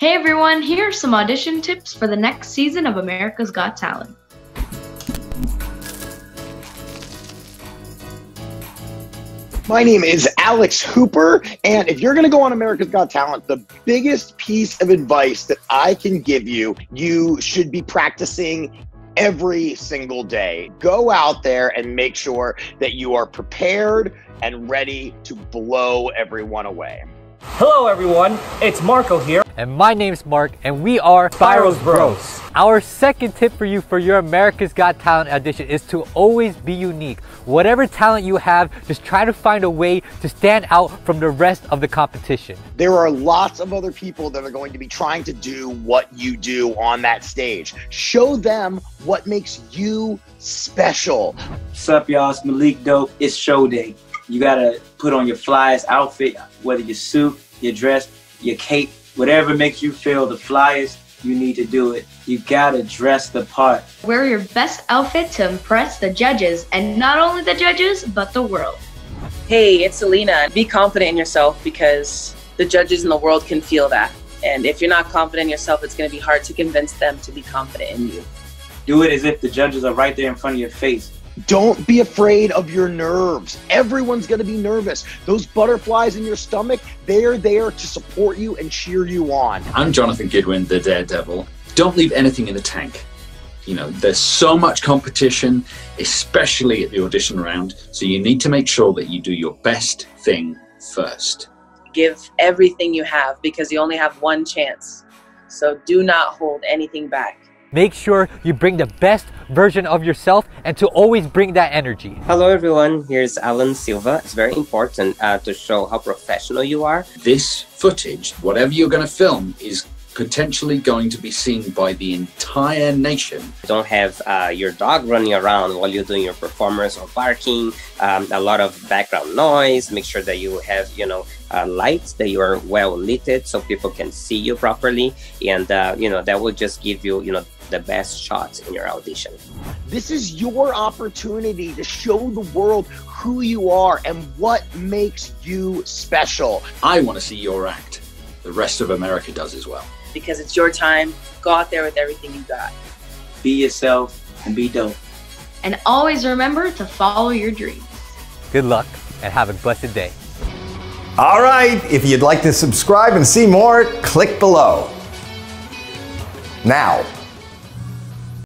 Hey everyone, here are some audition tips for the next season of America's Got Talent. My name is Alex Hooper, and if you're going to go on America's Got Talent, the biggest piece of advice that I can give you, you should be practicing every single day. Go out there and make sure that you are prepared and ready to blow everyone away. Hello everyone, it's Marco here. And my name's Mark, and we are Spyros Bros. Our second tip for you for your America's Got Talent audition is to always be unique. Whatever talent you have, just try to find a way to stand out from the rest of the competition. There are lots of other people that are going to be trying to do what you do on that stage. Show them what makes you special. What's up, y'all? It's Malik Dope. It's show day. You gotta put on your flyest outfit, whether your suit, your dress, your cape, whatever makes you feel the flyest, you need to do it. You gotta dress the part. Wear your best outfit to impress the judges, and not only the judges, but the world. Hey, it's Celina. Be confident in yourself because the judges in the world can feel that. And if you're not confident in yourself, it's gonna be hard to convince them to be confident in you. Do it as if the judges are right there in front of your face. Don't be afraid of your nerves. Everyone's going to be nervous. Those butterflies in your stomach, they're there to support you and cheer you on. I'm Jonathan Goodwin, the Daredevil. Don't leave anything in the tank. You know, there's so much competition, especially at the audition round, so you need to make sure that you do your best thing first. Give everything you have because you only have one chance. So do not hold anything back. Make sure you bring the best version of yourself and to always bring that energy. Hello everyone, here's Alan Silva. It's very important uh, to show how professional you are. This footage, whatever you're going to film, is potentially going to be seen by the entire nation. Don't have uh, your dog running around while you're doing your performance or barking, um, a lot of background noise. Make sure that you have, you know, uh, lights that you are well lit so people can see you properly. And, uh, you know, that will just give you, you know, the best shots in your audition. This is your opportunity to show the world who you are and what makes you special. I want to see your act. The rest of America does as well because it's your time. Go out there with everything you got. Be yourself and be dope. And always remember to follow your dreams. Good luck and have a blessed day. All right, if you'd like to subscribe and see more, click below. Now,